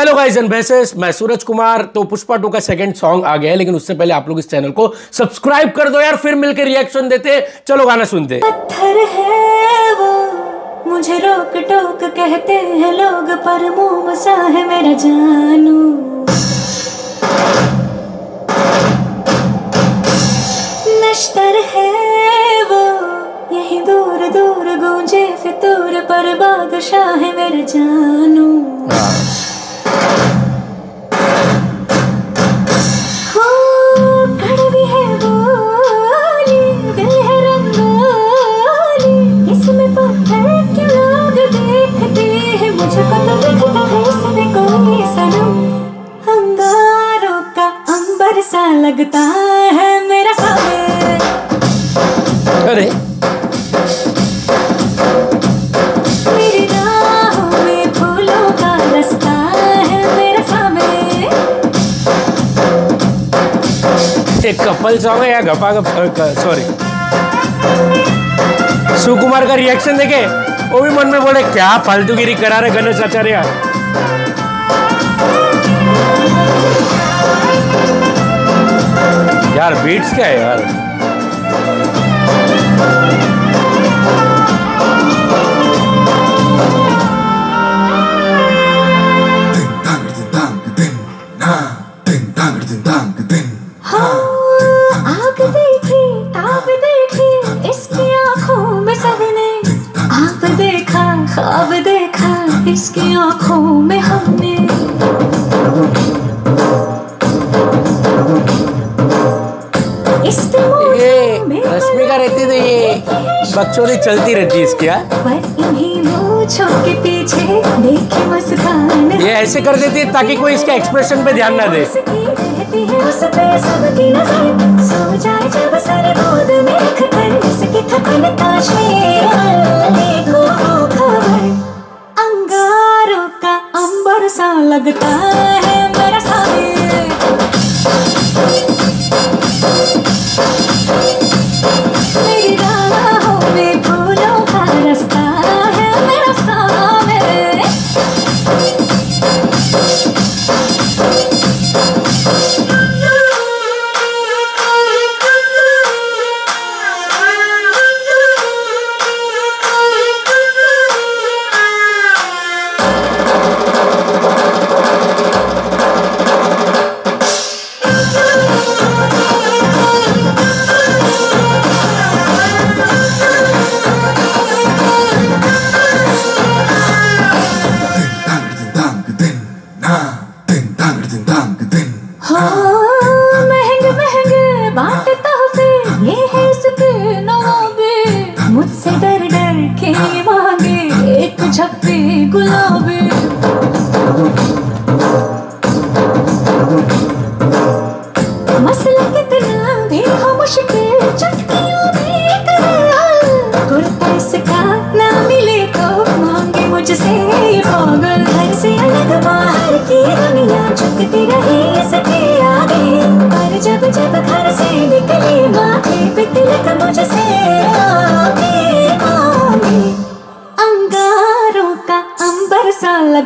Hello guys and bases मैं सूरज कुमार. तो Pushpa two का सेकंड सॉन्ग आ गया है लेकिन उससे पहले आप लोग इस चैनल को सब्सक्राइब कर दो यार फिर मिलकर रिएक्शन देते. चलो गाना सुनते. पत्थर है वो मुझे रोक टोक कहते हैं लोग पर मुँह है मेरा जानू। नश्तर है वो यही दूर दूर गूंजे फितूर पर बादशाह है मेरा जानू। लगता है मेरा सामने अरे। मेरी राहों में फूलों का रास्ता है मेरा सामने एक कपल सॉन्ग है या गपा गप सॉरी सुकुमार का रिएक्शन देखे वो भी मन में बोले क्या फालतूगिरी करा रहे गणेश आचार्य यार बीट्स क्या है यार? देखी ताब देखी इसकी आँखों में सबने आप देखा ख्वाब देखा इसकी आँखों में हमने रहती तो ये बकचोदी चलती रहती है इसकी यार पर इन्हीं मूंछों के पीछे देखे मुस्कान। ये ऐसे कर देती है ताकि कोई इसके एक्सप्रेशन पे ध्यान ना दे। उसकी रहती है उस पे गुलाबी। मिले तो मांगे मुझसे पागल। घर से अलग बाहर की दुनिया रही इसके आगे। जब जब घर से निकले, माथे पे तिलक मुझसे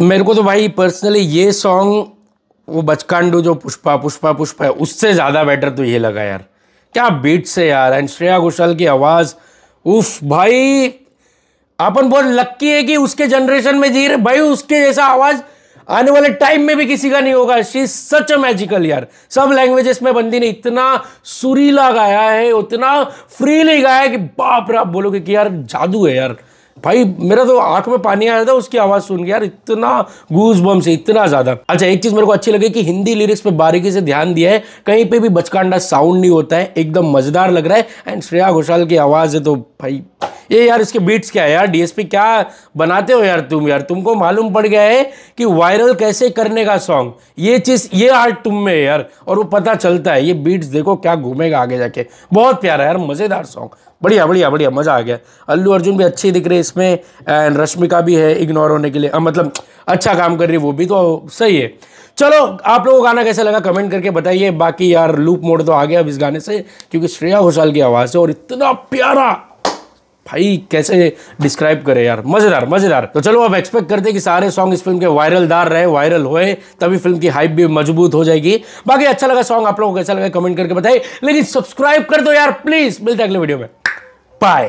मेरे को तो भाई पर्सनली ये सॉन्ग वो बचकांडू जो पुष्पा पुष्पा पुष्पा है, उससे ज़्यादा बेटर तो ये लगा यार। क्या बीट से यार एंड श्रेया घोषाल की आवाज़। उफ भाई, अपन बहुत लक्की है कि उसके जनरेशन में जी रहे भाई, उसके जैसा आवाज़ आने वाले टाइम में भी किसी का नहीं होगा। शी सच अ मैजिकल यार। सब लैंग्वेजेस में बंदी ने इतना सुरीला गाया है, उतना फ्रीली गाया है कि बाप रे, आप बोलोगे कि यार जादू है यार। भाई, मेरा तो आँख में पानी आया था, उसकी आवाज़ सुन के, यार, इतना गूज बम से इतना ज़्यादा। अच्छा एक चीज़ मेरे को अच्छी लगी कि हिंदी लिरिक्स पे बारीकी से ध्यान दिया है, कहीं पे भी बचकांडा साउंड नहीं होता है, एकदम मज़ेदार लग रहा है एंड श्रेया घोषाल की आवाज़ है तो भाई ये यार इसके बीट्स क्या है यार? डीएसपी क्या बनाते हो यार तुम यार? तुमको मालूम पड़ गया है कि वायरल कैसे करने का सॉन्ग ये चीज़ ये आर्ट तुम में है यार। और वो पता चलता है ये बीट्स देखो क्या घूमेगा आगे जाके। बहुत प्यारा यार मज़ेदार सॉन्ग बढ़िया बढ़िया बढ़िया मज़ा आ गया। अल्लू अर्जुन भी अच्छी दिख रही है इसमें। एंड रश्मिका भी है इग्नोर होने के लिए। अ, मतलब अच्छा काम कर रही है वो भी तो सही है। चलो आप लोगों को गाना कैसा लगा कमेंट करके बताइए। बाकी यार लूप मोड तो आ गया अब इस गाने से क्योंकि श्रेया घोषाल की आवाज़ है और इतना प्यारा भाई, कैसे डिस्क्राइब करे यार? मज़ेदार मज़ेदार। तो चलो, अब एक्सपेक्ट करते हैं कि सारे सॉन्ग इस फ़िल्म के वायरलदार रहे वायरल होए, तभी फ़िल्म की हाइप भी मज़बूत हो जाएगी। बाकी अच्छा लगा सॉन्ग आप लोगों को कैसा लगा कमेंट करके बताइए। लेकिन सब्सक्राइब कर दो यार प्लीज़ मिलते अगले वीडियो में। बाय